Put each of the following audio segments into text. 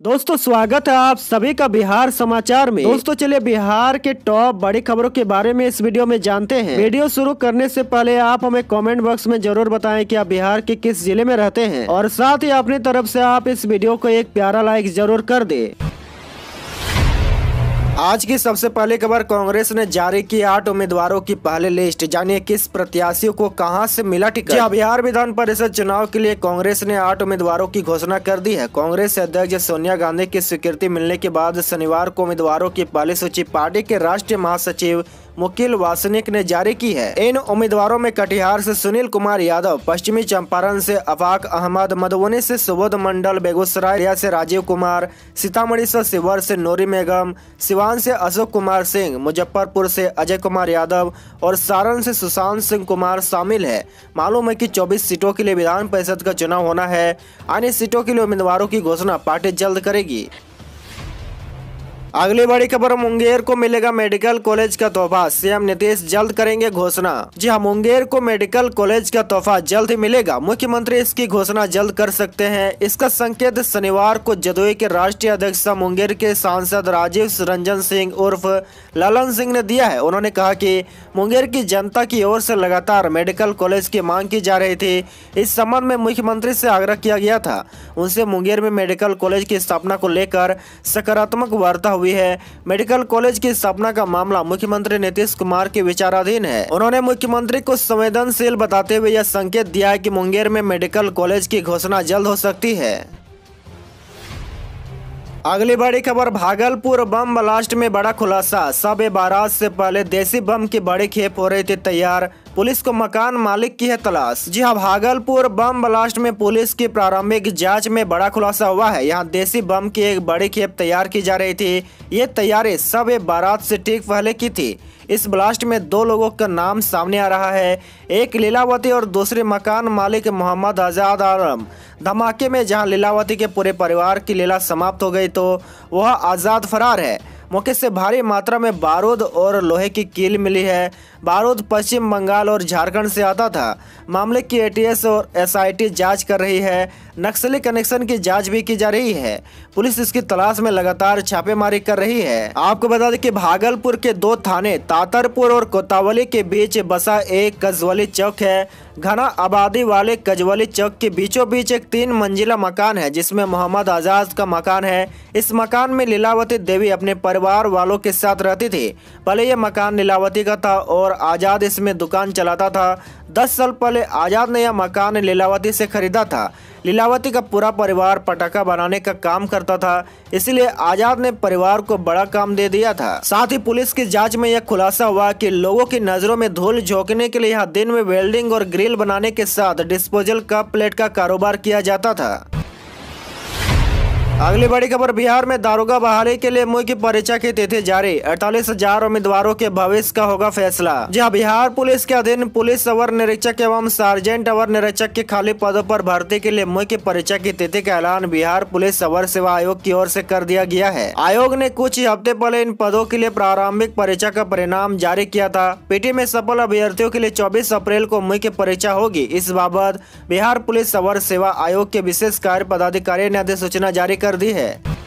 दोस्तों, स्वागत है आप सभी का बिहार समाचार में। दोस्तों, चलिए बिहार के टॉप बड़ी खबरों के बारे में इस वीडियो में जानते हैं। वीडियो शुरू करने से पहले आप हमें कमेंट बॉक्स में ज़रूर बताएँ कि आप बिहार के किस ज़िले में रहते हैं। और साथ ही अपनी तरफ़ से आप इस वीडियो को एक प्यारा लाइक ज़रूर कर दे। आज की सबसे पहली खबर कांग्रेस ने जारी की आठ उम्मीदवारों की पहले लिस्ट। जानिए किस प्रत्याशियों को कहाँ से मिला टिकट? बिहार विधान परिषद चुनाव के लिए कांग्रेस ने आठ उम्मीदवारों की घोषणा कर दी है। कांग्रेस अध्यक्ष सोनिया गांधी की स्वीकृति मिलने के बाद शनिवार को उम्मीदवारों की पहली सूची पार्टी के राष्ट्रीय महासचिव मुकिल वासनिक ने जारी की है। इन उम्मीदवारों में कटिहार से सुनील कुमार यादव, पश्चिमी चंपारण से अफाक अहमद मधुबनी से सुबोध मंडल बेगूसराय से राजीव कुमार, सीतामढ़ी से शिवर से नूरी मेगम सिवान से अशोक कुमार सिंह, मुजफ्फरपुर से अजय कुमार यादव और सारण से सुशांत सिंह कुमार शामिल है। मालूम है कि 24 सीटों के लिए विधान परिषद का चुनाव होना है। अन्य सीटों के लिए उम्मीदवारों की घोषणा पार्टी जल्द करेगी। अगली बड़ी खबर मुंगेर को मिलेगा मेडिकल कॉलेज का तोहफा। सीएम नीतीश जल्द करेंगे घोषणा। जी हाँ मुंगेर को मेडिकल कॉलेज का तोहफा जल्द ही मिलेगा। मुख्यमंत्री इसकी घोषणा जल्द कर सकते हैं। इसका संकेत शनिवार को जदोई के राष्ट्रीय अध्यक्ष मुंगेर के सांसद राजीव रंजन सिंह उर्फ़ ललन सिंह ने दिया है। उन्होंने कहा कि मुंगेर की जनता की ओर से लगातार मेडिकल कॉलेज की मांग की जा रही थी। इस संबंध में मुख्यमंत्री से आग्रह किया गया था। उनसे मुंगेर में मेडिकल कॉलेज की स्थापना को लेकर सकारात्मक वार्ता हुई है। मेडिकल कॉलेज की स्थापना का मामला मुख्यमंत्री नीतीश कुमार के विचाराधीन है। उन्होंने मुख्यमंत्री को संवेदनशील बताते हुए यह संकेत दिया है कि मुंगेर में मेडिकल कॉलेज की घोषणा जल्द हो सकती है। अगली बड़ी खबर, भागलपुर बम ब्लास्ट में बड़ा खुलासा। सब बारात से पहले देसी बम की बड़ी खेप हो रही थी तैयार। पुलिस को मकान मालिक की है तलाश। जी हाँ भागलपुर बम ब्लास्ट में पुलिस की प्रारंभिक जाँच में बड़ा खुलासा हुआ है। यहाँ देसी बम की एक बड़ी खेप तैयार की जा रही थी। ये तैयारी सब बारात से ठीक पहले की थी। इस ब्लास्ट में दो लोगों का नाम सामने आ रहा है, एक लीलावती और दूसरे मकान मालिक मोहम्मद आज़ाद आलम। धमाके में जहाँ लीलावती के पूरे परिवार की लीला समाप्त हो गई तो वह आज़ाद फरार है। मौके से भारी मात्रा में बारूद और लोहे की कील मिली है। बारूद पश्चिम बंगाल और झारखंड से आता था। मामले की एटीएस और एसआईटी जाँच कर रही है। नक्सली कनेक्शन की जाँच भी की जा रही है। पुलिस इसकी तलाश में लगातार छापेमारी कर रही है। आपको बता दें कि भागलपुर के दो थाने, तातरपुर और कोतावली के बीच बसा एक कजवली चौक है। घना आबादी वाले कजवली चौक के बीचों बीच एक तीन मंजिला मकान है, जिसमें मोहम्मद आज़ाद का मकान है। इस मकान में लीलावती देवी अपने परिवार वालों के साथ रहती थी। पहले यह मकान लीलावती का था और आज़ाद इसमें दुकान चलाता था, दस साल पहले आज़ाद ने यह मकान लीलावती से खरीदा था। लीलावती का पूरा परिवार पटाखा बनाने का काम करता था, इसलिए आज़ाद ने परिवार को बड़ा काम दे दिया था। साथ ही पुलिस की जाँच में यह खुलासा हुआ कि लोगों की नज़रों में धूल झोंकने के लिए यहाँ दिन में वेल्डिंग और ग्रिल बनाने के साथ डिस्पोजल कप प्लेट का कारोबार किया जाता था। अगली बड़ी खबर, बिहार में दारोगा बहाली के लिए मुख्य परीक्षा की तिथि जारी। अड़तालीस हज़ार उम्मीदवारों के भविष्य का होगा फैसला। जहाँ बिहार पुलिस के अधीन पुलिस अवर निरीक्षक एवं सार्जेंट अवर निरीक्षक के खाली पदों पर भर्ती के लिए मुख्य परीक्षा की तिथि का ऐलान बिहार पुलिस अवर सेवा आयोग की ओर से कर दिया गया है। आयोग ने कुछ ही हफ़्ते पहले इन पदों के लिए प्रारंभिक परीक्षा का परिणाम जारी किया था। पीटी में सफल अभ्यर्थियों के लिए चौबीस अप्रैल को मुख्य परीक्षा होगी। इस बाबत बिहार पुलिस अवर सेवा आयोग के विशेष कार्य पदाधिकारी ने अधिसूचना जारी कर कर दी है।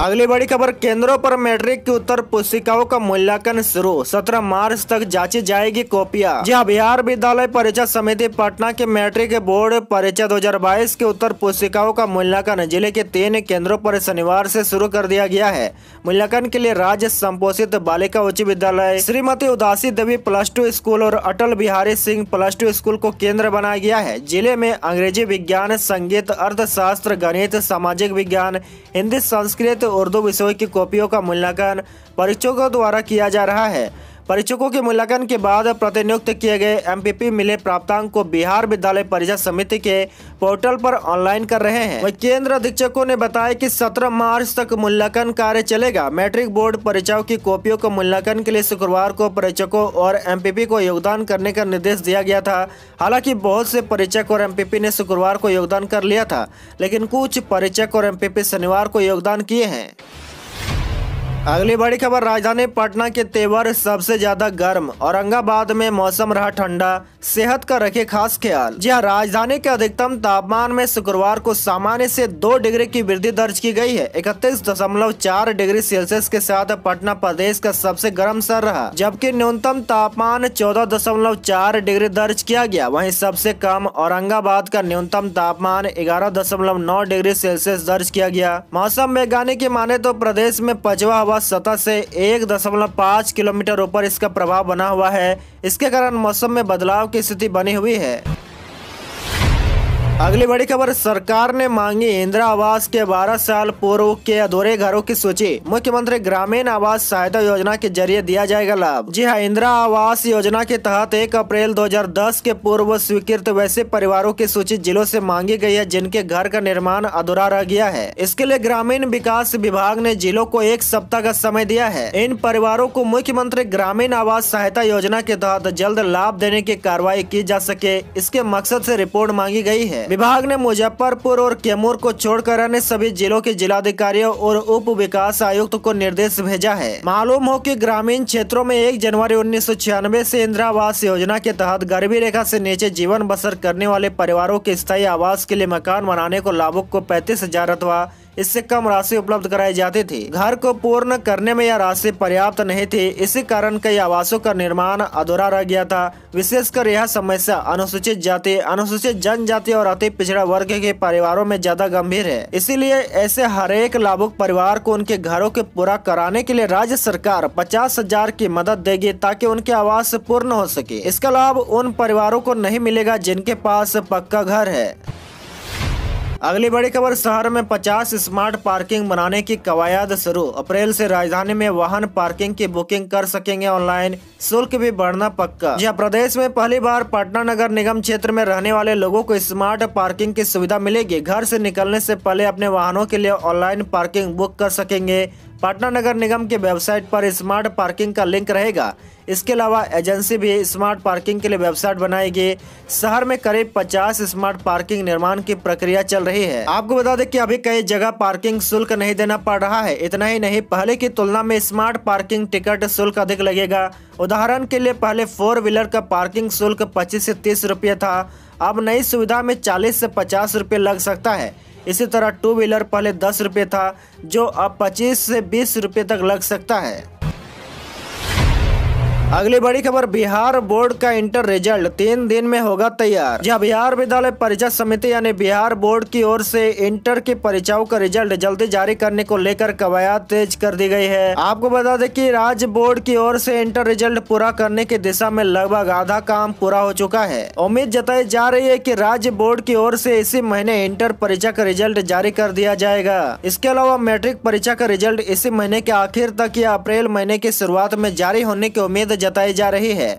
अगली बड़ी खबर, केंद्रों पर मैट्रिक की उत्तर पुस्तिकाओं का मूल्यांकन शुरू। 17 मार्च तक जांची जाएगी कॉपियाँ। जी बिहार विद्यालय परीक्षा समिति पटना के मैट्रिक बोर्ड परीक्षा 2022 के उत्तर पुस्तिकाओं का मूल्यांकन ज़िले के तीन केंद्रों पर शनिवार से शुरू कर दिया गया है। मूल्यांकन के लिए राज्य संपोषित बालिका उच्च विद्यालय श्रीमती उदासी देवी प्लस टू स्कूल और Atal Bihari Singh plus two school को केंद्र बनाया गया है। ज़िले में अंग्रेज़ी विज्ञान, संगीत, अर्थशास्त्र, गणित, सामाजिक विज्ञान, हिंदी, संस्कृत उर्दू विषय की कॉपियों का मूल्यांकन परीक्षकों द्वारा किया जा रहा है। परीक्षकों के मूल्यांकन के बाद प्रतिनियुक्त किए गए एमपीपी मिले प्राप्तांक को बिहार विद्यालय परिषद समिति के पोर्टल पर ऑनलाइन कर रहे हैं। वही केंद्र अधीक्षकों ने बताया कि 17 मार्च तक मूल्यांकन कार्य चलेगा। मैट्रिक बोर्ड परीक्षाओं की कॉपियों को मूल्यांकन के लिए शुक्रवार को परीक्षकों और एमपीपी को योगदान करने का निर्देश दिया गया था। हालाँकि बहुत से परीक्षक और एमपीपी ने शुक्रवार को योगदान कर लिया था, लेकिन कुछ परीक्षक और एमपीपी शनिवार को योगदान किए हैं। अगली बड़ी खबर, राजधानी पटना के तेवर सबसे ज़्यादा गर्म, औरंगाबाद में मौसम रहा ठंडा, सेहत का रखे खास ख्याल। जी हाँ राजधानी के अधिकतम तापमान में शुक्रवार को सामान्य से दो डिग्री की वृद्धि दर्ज की गई है, इकतीस दशमलव चार डिग्री सेल्सियस के साथ पटना प्रदेश का सबसे गर्म शहर रहा, जबकि न्यूनतम तापमान चौदह दशमलव चार डिग्री दर्ज किया गया, वहीं सबसे कम औरंगाबाद का न्यूनतम तापमान ग्यारह दशमलव नौ डिग्री सेल्सियस दर्ज किया गया। मौसम वैज्ञानिक की माने तो प्रदेश में पचवा हवा सतह से एक दशमलव पाँच किलोमीटर ऊपर इसका प्रभाव बना हुआ है। इसके कारण मौसम में बदलाव की स्थिति बनी हुई है। अगली बड़ी खबर, सरकार ने मांगी इंदिरा आवास के 12 साल पूर्व के अधूरे घरों की सूची। मुख्यमंत्री ग्रामीण आवास सहायता योजना के ज़रिए दिया जाएगा लाभ। जी हाँ इंदिरा आवास योजना के तहत 1 अप्रैल 2010 के पूर्व स्वीकृत वैसे परिवारों की सूची जिलों से मांगी गई है, जिनके घर का निर्माण अधूरा रह गया है। इसके लिए ग्रामीण विकास विभाग ने जिलों को एक सप्ताह का समय दिया है। इन परिवारों को मुख्यमंत्री ग्रामीण आवास सहायता योजना के तहत जल्द लाभ देने की कार्रवाई की जा सके, इसके मकसद ऐसी रिपोर्ट मांगी गई है। विभाग ने मुजफ्फरपुर और कैमूर को छोड़कर अन्य सभी जिलों के जिलाधिकारियों और उप विकास आयुक्त को निर्देश भेजा है। मालूम हो कि ग्रामीण क्षेत्रों में एक जनवरी उन्नीस से इंदिरा आवास योजना के तहत गरीबी रेखा से नीचे जीवन बसर करने वाले परिवारों के स्थायी आवास के लिए मकान बनाने को लाभुक को पैंतीस हज़ार अथवा इससे कम राशि उपलब्ध कराई जाती थी। घर को पूर्ण करने में यह राशि पर्याप्त नहीं थी। इसी कारण कई आवासों का निर्माण अधूरा रह गया था। विशेषकर यह समस्या अनुसूचित जाति, अनुसूचित जनजाति और अति पिछड़ा वर्ग के परिवारों में ज़्यादा गंभीर है। इसीलिए ऐसे हरेक लाभुक परिवार को उनके घरों के पूरा कराने के लिए राज्य सरकार पचास हज़ार की मदद देगी ताकि उनके आवास पूर्ण हो सके। इसका लाभ उन परिवारों को नहीं मिलेगा जिनके पास पक्का घर है। अगली बड़ी खबर, शहर में 50 स्मार्ट पार्किंग बनाने की कवायद शुरू। अप्रैल से राजधानी में वाहन पार्किंग की बुकिंग कर सकेंगे ऑनलाइन। शुल्क भी बढ़ना पक्का। यह प्रदेश में पहली बार पटना नगर निगम क्षेत्र में रहने वाले लोगों को स्मार्ट पार्किंग की सुविधा मिलेगी। घर से निकलने से पहले अपने वाहनों के लिए ऑनलाइन पार्किंग बुक कर सकेंगे। पटना नगर निगम की वेबसाइट पर स्मार्ट पार्किंग का लिंक रहेगा। इसके अलावा एजेंसी भी स्मार्ट पार्किंग के लिए वेबसाइट बनाएगी। शहर में करीब 50 स्मार्ट पार्किंग निर्माण की प्रक्रिया चल रही है। आपको बता दें कि अभी कई जगह पार्किंग शुल्क नहीं देना पड़ रहा है। इतना ही नहीं, पहले की तुलना में स्मार्ट पार्किंग टिकट शुल्क अधिक लगेगा। उदाहरण के लिए, पहले फोर व्हीलर का पार्किंग शुल्क पच्चीस से तीस रुपये था। अब नई सुविधा में चालीस से पचास रुपये लग सकता है। इसी तरह टू व्हीलर पहले दस रुपये था, जो अब पच्चीस से बीस रुपये तक लग सकता है। अगली बड़ी खबर, बिहार बोर्ड का इंटर रिज़ल्ट, तीन दिन में होगा तैयार। जहाँ बिहार विद्यालय परीक्षा समिति यानी बिहार बोर्ड की ओर से इंटर की परीक्षाओं का रिज़ल्ट जल्दी जारी करने को लेकर कवायद तेज कर दी गई है। आपको बता दें कि राज्य बोर्ड की ओर से इंटर रिज़ल्ट पूरा करने की दिशा में लगभग आधा काम पूरा हो चुका है। उम्मीद जताई जा रही है की राज्य बोर्ड की ओर से इसी महीने इंटर परीक्षा का रिज़ल्ट जारी कर दिया जाएगा। इसके अलावा मैट्रिक परीक्षा का रिज़ल्ट इसी महीने के आखिर तक या अप्रैल महीने की शुरुआत में जारी होने की उम्मीद जताई जा रही है।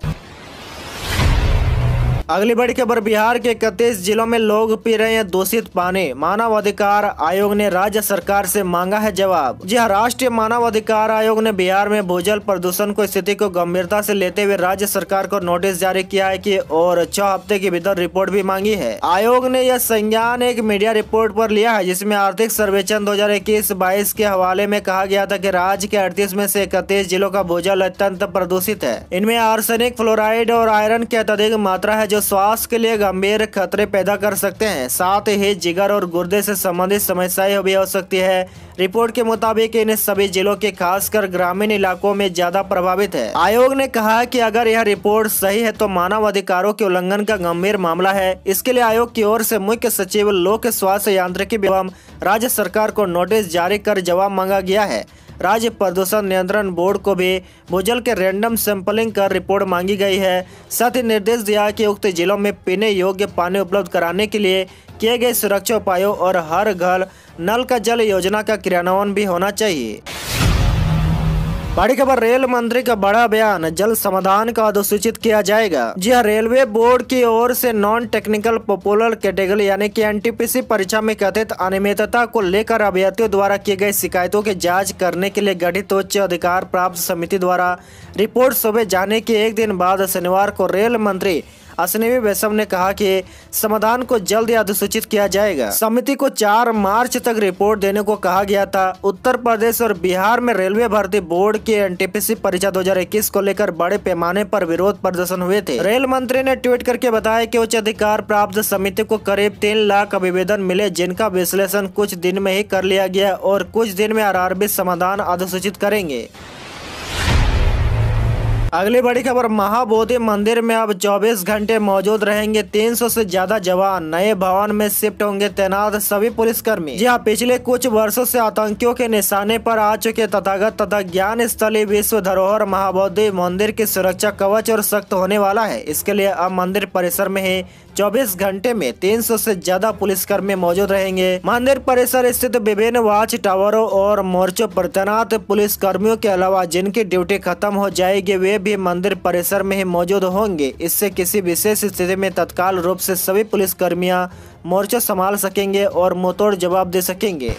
अगली बड़ी खबर, बिहार के इकतीस जिलों में लोग पी रहे हैं दूषित पानी। मानव अधिकार आयोग ने राज्य सरकार से मांगा है जवाब। जी हाँ राष्ट्रीय मानव अधिकार आयोग ने बिहार में भूजल प्रदूषण को स्थिति को गंभीरता से लेते हुए राज्य सरकार को नोटिस जारी किया है कि और छह हफ़्ते के भीतर रिपोर्ट भी मांगी है। आयोग ने यह संज्ञान एक मीडिया रिपोर्ट पर लिया है, जिसमें आर्थिक सर्वेक्षण दो हज़ार के हवाले में कहा गया था की राज्य के अड़तीस में से इकतीस जिलों का भूजल अत्यंत प्रदूषित है। इनमें आर्सेनिक फ्लोराइड और आयरन की अत्यधिक मात्रा है, जो स्वास्थ्य के लिए गंभीर खतरे पैदा कर सकते हैं। साथ ही जिगर और गुर्दे से संबंधित समस्याएँ भी हो सकती है। रिपोर्ट के मुताबिक इन सभी जिलों के खासकर ग्रामीण इलाकों में ज़्यादा प्रभावित है। आयोग ने कहा कि अगर यह रिपोर्ट सही है तो मानव अधिकारों के उल्लंघन का गंभीर मामला है। इसके लिए आयोग की ओर से मुख्य सचिव, लोक स्वास्थ्य यांत्रिकी एवं राज्य सरकार को नोटिस जारी कर जवाब मांगा गया है। राज्य प्रदूषण नियंत्रण बोर्ड को भी भूजल के रैंडम सैंपलिंग कर रिपोर्ट मांगी गई है। साथ ही निर्देश दिया कि उक्त जिलों में पीने योग्य पानी उपलब्ध कराने के लिए किए गए सुरक्षा उपायों और हर घर नल का जल योजना का क्रियान्वयन भी होना चाहिए। बड़ी खबर रेल मंत्री का बड़ा बयान, जल समाधान का अधिसूचित किया जाएगा। जी हाँ रेलवे बोर्ड की ओर से नॉन टेक्निकल पॉपुलर कैटेगरी यानी कि एनटीपीसी परीक्षा में कथित अनियमितता को लेकर अभ्यर्थियों द्वारा की गई शिकायतों की जाँच करने के लिए गठित उच्च अधिकार प्राप्त समिति द्वारा रिपोर्ट सुबह जाने के एक दिन बाद शनिवार को रेल मंत्री अश्विनी वैष्णव ने कहा कि समाधान को जल्द अधिसूचित किया जाएगा। समिति को चार मार्च तक रिपोर्ट देने को कहा गया था। उत्तर प्रदेश और बिहार में रेलवे भर्ती बोर्ड की एनटीपीसी परीक्षा 2021 को लेकर बड़े पैमाने पर विरोध प्रदर्शन हुए थे। रेल मंत्री ने ट्वीट करके बताया कि उच्च अधिकार प्राप्त समिति को करीब तीन लाख अभिवेदन मिले, जिनका विश्लेषण कुछ दिन में ही कर लिया गया और कुछ दिन में आर समाधान अधिसूचित करेंगे। अगली बड़ी खबर, महाबोधि मंदिर में अब 24 घंटे मौजूद रहेंगे 300 से ज़्यादा जवान। नए भवन में शिफ्ट होंगे तैनात सभी पुलिसकर्मी। जी हाँ पिछले कुछ वर्षों से आतंकियों के निशाने पर आ चुके तथागत तथा ज्ञान स्थली विश्व धरोहर महाबोधि मंदिर की सुरक्षा कवच और सख्त होने वाला है। इसके लिए अब मंदिर परिसर में ही 24 घंटे में 300 से ज़्यादा पुलिसकर्मी मौजूद रहेंगे। मंदिर परिसर स्थित विभिन्न वाच टावरों और मोर्चों पर तैनात पुलिस कर्मियों के अलावा जिनकी ड्यूटी खत्म हो जाएगी, वे भी मंदिर परिसर में ही मौजूद होंगे। इससे किसी विशेष स्थिति में तत्काल रूप से सभी पुलिस कर्मियाँ मोर्चा संभाल सकेंगे और मुंहतोड़ जवाब दे सकेंगे।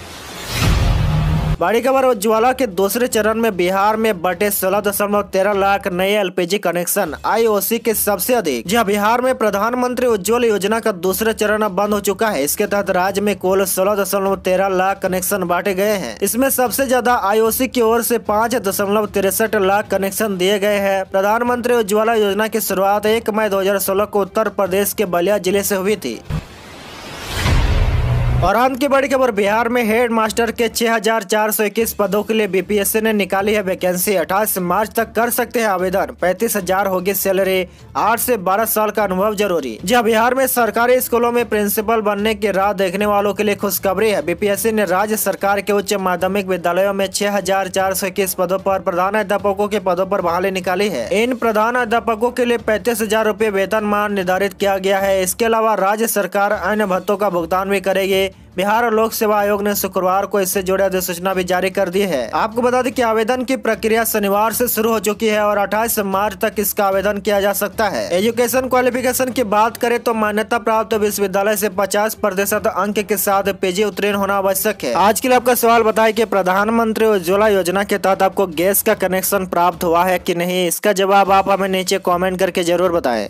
बड़ी खबर, उज्ज्वला के दूसरे चरण में बिहार में बटे सोलह दशमलव तेरह लाख नए एलपीजी कनेक्शन, आईओसी के सबसे अधिक। जहाँ बिहार में प्रधानमंत्री उज्ज्वल योजना का दूसरा चरण अब बंद हो चुका है, इसके तहत राज्य में कुल सोलह दशमलव तेरह लाख कनेक्शन बांटे गए हैं। इसमें सबसे ज़्यादा आईओसी की ओर से पाँच दशमलव तिरसठ लाख कनेक्शन दिए गए हैं। प्रधानमंत्री उज्ज्वला योजना की शुरुआत एक मई दो हज़ार सोलह को उत्तर प्रदेश के बलिया ज़िले से हुई थी। और अंत की बड़ी खबर बिहार में हेड मास्टर के 6,421 पदों के लिए बीपीएससी ने निकाली है वैकेंसी। 28 मार्च तक कर सकते हैं आवेदन। पैंतीस हज़ार होगी सैलरी। आठ से बारह साल का अनुभव ज़रूरी। जहाँ बिहार में सरकारी स्कूलों में प्रिंसिपल बनने की राह देखने वालों के लिए खुशखबरी है। बीपीएससी ने राज्य सरकार के उच्च माध्यमिक विद्यालयों में छह हज़ार चार सौ इक्कीस पदों पर प्रधान अध्यापकों के पदों पर बहाली निकाली है। इन प्रधान अध्यापकों के लिए पैंतीस हज़ार वेतन मान निर्धारित किया गया है। इसके अलावा राज्य सरकार अन्य भत्तों का भुगतान भी करेगी। बिहार लोक सेवा आयोग ने शुक्रवार को इससे जुड़े अधिसूचना भी जारी कर दी है। आपको बता दें कि आवेदन की प्रक्रिया शनिवार से शुरू हो चुकी है और 28 मार्च तक इसका आवेदन किया जा सकता है। एजुकेशन क्वालिफिकेशन की बात करें तो मान्यता प्राप्त विश्वविद्यालय से 50 प्रतिशत अंक के साथ पीजी उत्तीर्ण होना आवश्यक है। आज के लिए आपका सवाल बताए की प्रधानमंत्री उज्ज्वला योजना के तहत आपको गैस का कनेक्शन प्राप्त हुआ है की नहीं? इसका जवाब आप हमें नीचे कॉमेंट करके ज़रूर बताए।